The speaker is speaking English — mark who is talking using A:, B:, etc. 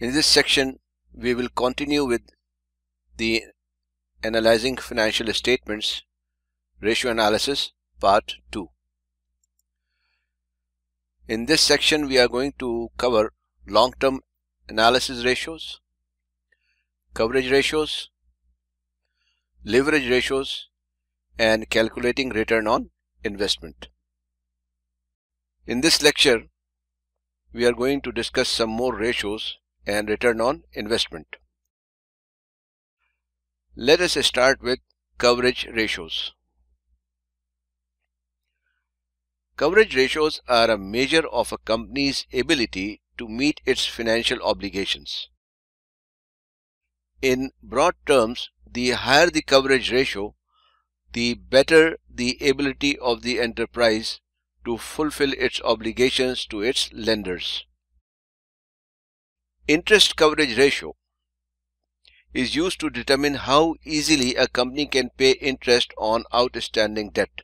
A: In this section, we will continue with the Analyzing Financial Statements Ratio Analysis Part 2. In this section, we are going to cover long-term analysis ratios, coverage ratios, leverage ratios, and calculating return on investment. In this lecture, we are going to discuss some more ratios and return on investment. Let us start with coverage ratios. Coverage ratios are a measure of a company's ability to meet its financial obligations. In broad terms, the higher the coverage ratio, the better the ability of the enterprise to fulfill its obligations to its lenders. Interest coverage ratio is used to determine how easily a company can pay interest on outstanding debt.